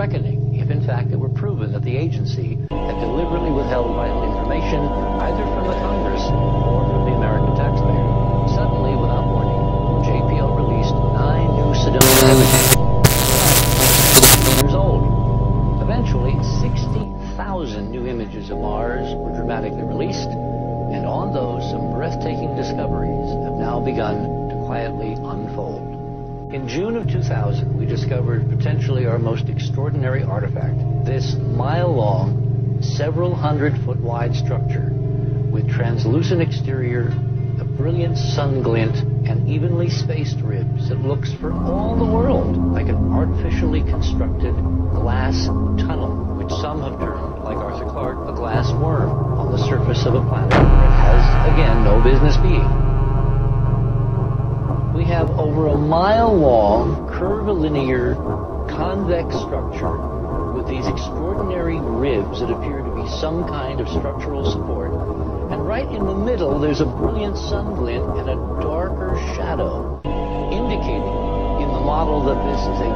reckoning if, in fact, it were proven that the agency had deliberately withheld vital information either from the Congress or from the American taxpayer. Suddenly, without warning, JPL released nine new civilian images. Years old. Eventually, 60,000 new images of Mars were dramatically released, and on those, some breathtaking discoveries have now begun to quietly June of 2000, we discovered potentially our most extraordinary artifact. This mile-long, several hundred-foot wide structure with translucent exterior, a brilliant sun glint, and evenly spaced ribs that looks for all the world like an artificially constructed glass tunnel, which some have termed, like Arthur Clarke, a glass worm on the surface of a planet it has, again, no business being we have over a mile long, curvilinear, convex structure with these extraordinary ribs that appear to be some kind of structural support. And right in the middle, there's a brilliant sun glint and a darker shadow, indicating in the model that this is a